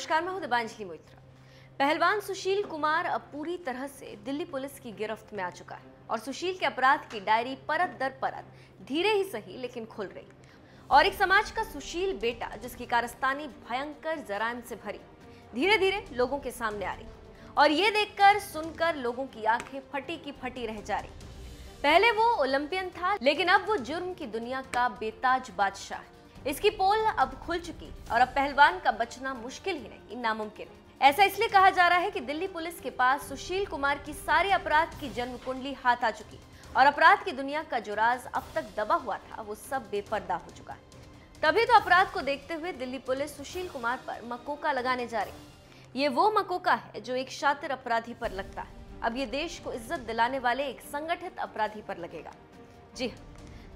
नमस्कार मैं हूँ दिबांजलि मोइत्रा पहलवान सुशील कुमार अब पूरी तरह से दिल्ली पुलिस की गिरफ्त में आ चुका है और सुशील के अपराध की डायरी परत दर परत धीरे ही सही, लेकिन खुल रही। और एक समाज का सुशील बेटा, जिसकी कारस्तानी भयंकर जराइम से भरी धीरे धीरे लोगों के सामने आ रही। और ये देखकर सुनकर लोगों की आँखें फटी की फटी रह जा रही। पहले वो ओलंपियन था, लेकिन अब वो जुर्म की दुनिया का बेताज बादशाह है। इसकी पोल अब खुल चुकी और अब पहलवान का बचना मुश्किल ही नहीं, नामुमकिन ऐसा इसलिए कहा जा रहा है कि दिल्ली पुलिस के पास सुशील कुमार की सारे अपराध की जन्म कुंडली हाथ आ चुकी और अपराध की दुनिया का जो राज अब तक दबा हुआ था, वो सब बेपर्दा हो चुका है। तभी तो अपराध को देखते हुए दिल्ली पुलिस सुशील कुमार पर मकोका लगाने जा रही ये वो मकोका है जो एक शातिर अपराधी पर लगता है। अब ये देश को इज़्ज़त दिलाने वाले एक संगठित अपराधी पर लगेगा। जी हाँ।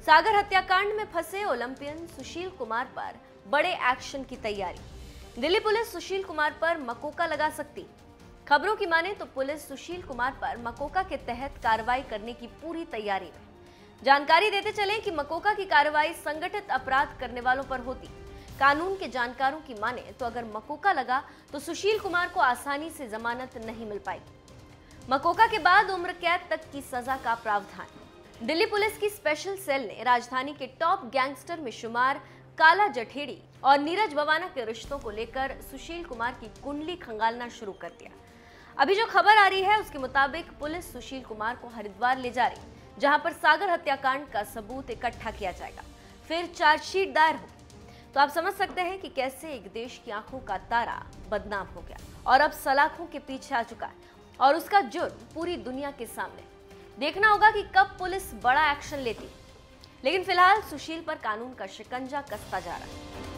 सागर हत्याकांड में फंसे ओलंपियन सुशील कुमार पर बड़े एक्शन की तैयारी। दिल्ली पुलिस सुशील कुमार पर मकोका लगा सकती। खबरों की माने तो पुलिस सुशील कुमार पर मकोका के तहत कार्रवाई करने की पूरी तैयारी में। जानकारी देते चले कि मकोका की कार्रवाई संगठित अपराध करने वालों पर होती। कानून के जानकारों की माने तो अगर मकोका लगा तो सुशील कुमार को आसानी से जमानत नहीं मिल पाएगी। मकोका के बाद उम्र कैद तक की सजा का प्रावधान। दिल्ली पुलिस की स्पेशल सेल ने राजधानी के टॉप गैंगस्टर में शुमार काला जठेड़ी और नीरज बवाना के रिश्तों को लेकर सुशील कुमार की कुंडली खंगालना शुरू कर दिया। अभी जो खबर आ रही है, उसके मुताबिक पुलिस सुशील कुमार को हरिद्वार ले जा रही, जहाँ पर सागर हत्याकांड का सबूत इकट्ठा किया जाएगा। फिर चार्जशीट दायर हो तो आप समझ सकते हैं कि कैसे एक देश की आँखों का तारा बदनाम हो गया और अब सलाखों के पीछे आ चुका है और उसका जुर्म पूरी दुनिया के सामने। देखना होगा कि कब पुलिस बड़ा एक्शन लेती। लेकिन फ़िलहाल सुशील पर कानून का शिकंजा कसता जा रहा है।